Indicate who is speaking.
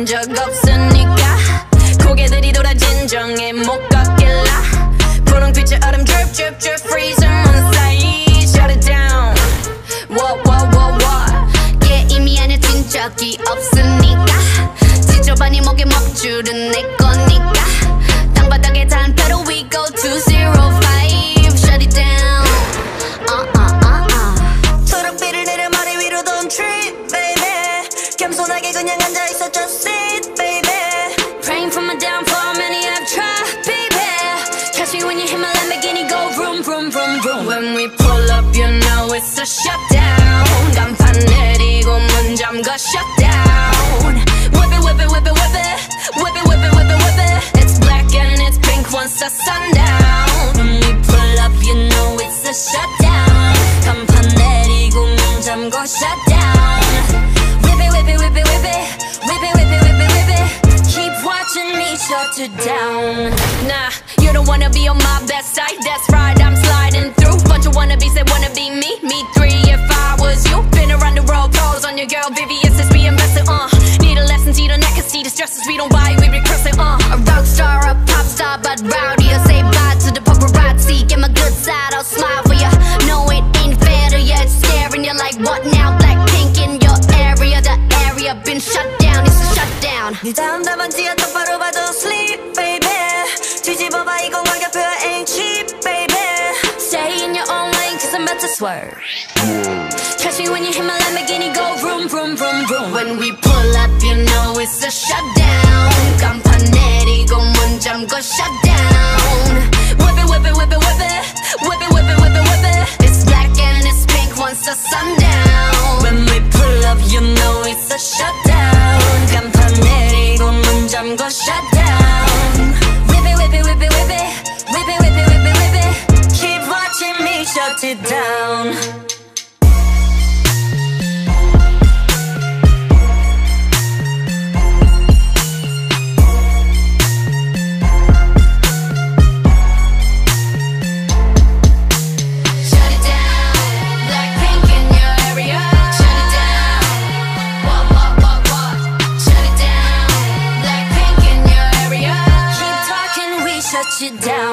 Speaker 1: 본 적 없으니까 고개들이 돌아 진정해 못 걷길라 분홍빛의 얼음 drip drip drip freeze on side shut it down
Speaker 2: what what what what 얘 이미 안에 든 적이 없으니까 지저분이 목에 먹줄은 내 거니까 땅바닥에 닿은 pedal we go to zero five shut it down uh uh uh uh
Speaker 1: 초록빛을 내려 머리 위로 don't trip baby 겸손하게 그냥 앉아있어 just
Speaker 2: When we pull up, you know it's a shutdown. 간판 내리고 문 잠가
Speaker 1: shutdown. Whip it, whip it, whip it, whip it, whip it, whip it, whip it, whip it. It's black and it's pink once the sundown. When we pull up, you know it's a shutdown. 간판 내리고 문 잠가 shutdown. Whip it, whip it, whip it, whip it, whip it, whip it, whip it, whip it. Keep watching me shut it down.
Speaker 2: Nah, you don't wanna be on my best side. That's right, I'm sliding through. To wanna be, said wanna be me? Me three if I was you. Been around the world, calls on your girl Vivienne since we invested, uh. Need a lesson, see the neck and see the stresses. We don't
Speaker 1: buy, we regress
Speaker 2: it, uh. A rock star, a pop star, but rowdy. I say bye to the paparazzi. Get my good side, I'll smile for ya. No, it ain't fair to ya. It's scaring ya. Like what now? Blackpink in your area. The area been shut down, it's a shutdown.
Speaker 1: 네 다음 답안지야 똑바로 봐도 about to swerve. Catch me when you hit my Lamborghini, go vroom, vroom, vroom, vroom. When
Speaker 2: we pull up, you know it's a shutdown. 간판내리 go 문잠 go shutdown.
Speaker 1: Whip it, whip it, whip it, whip it. Whip it, whip it, whip it, whip it.
Speaker 2: It's black and it's pink once the sun down. When
Speaker 1: we pull up, you know it's a shutdown. 간판내리 go 문잠 go shutdown. you down.